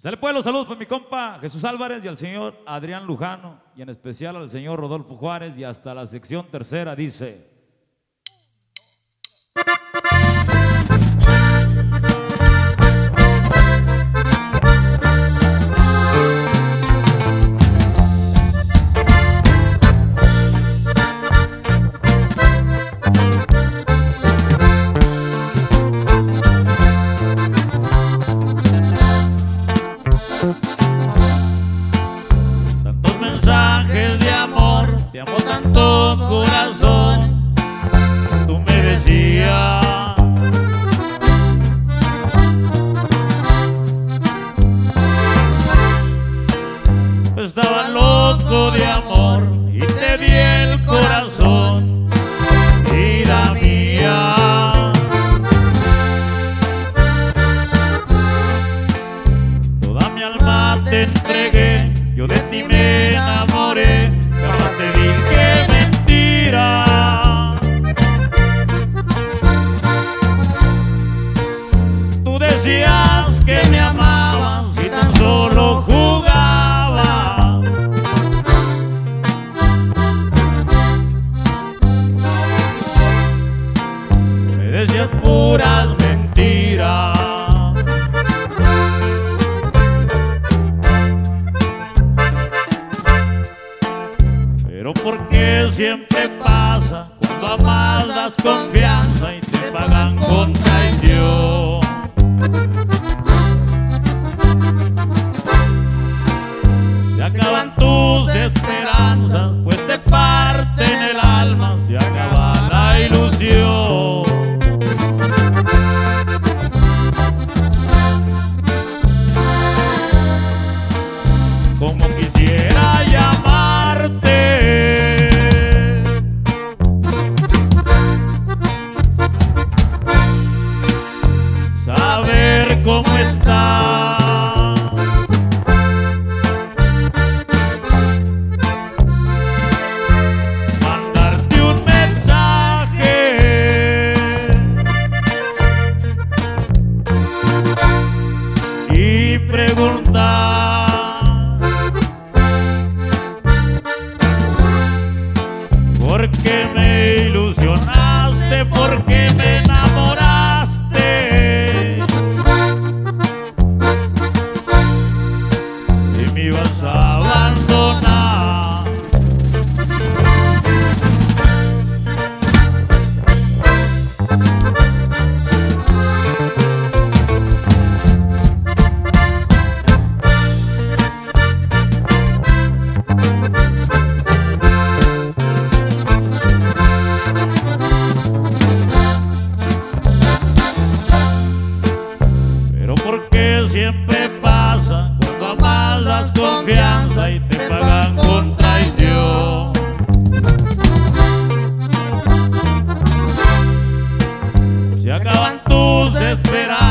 Sale pues los saludos para mi compa Jesús Álvarez y al señor Adrián Lujano y en especial al señor Rodolfo Juárez y hasta la sección tercera dice... te amo tanto corazón, tú me decías. Estaba loco de amor y te di el corazón, vida mía. Toda mi alma te entregué, yo de ti me enamoré, Me decías puras mentiras. Pero ¿por qué siempre pasa cuando amas das confianza y te pagan con traición? como está. Se acaban tus esperanzas,